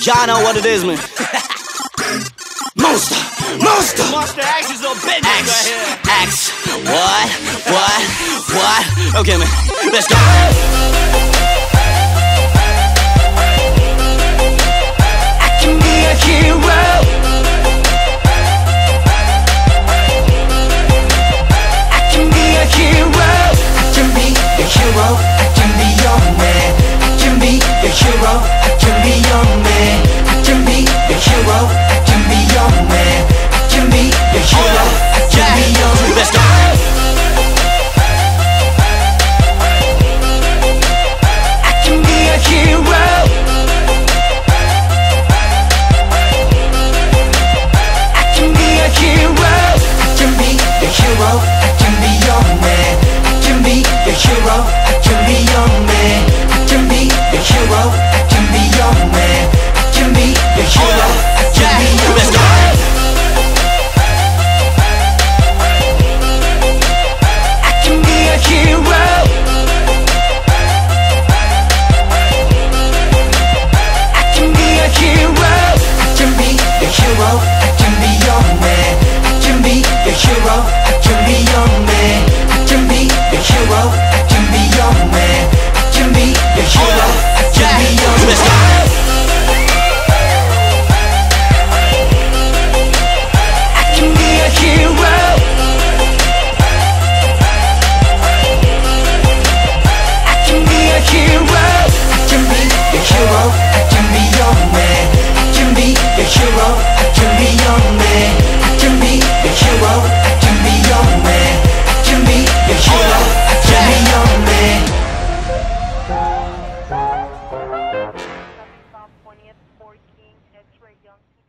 Y'all know what it is, man. Monsta, monsta. Monsta X is a business right here. X. What? What? What? Okay, man. Let's go. I can be a hero. Hero. I can be your man. I can be the hero. Hero. I can be your man. I can be the hero. I can be your man. I can be the hero. I can be your man. I can be a hero. I can be a hero. I can be the hero. I can be your man. I can be the hero. I can be your man. I can be the hero. South 20th,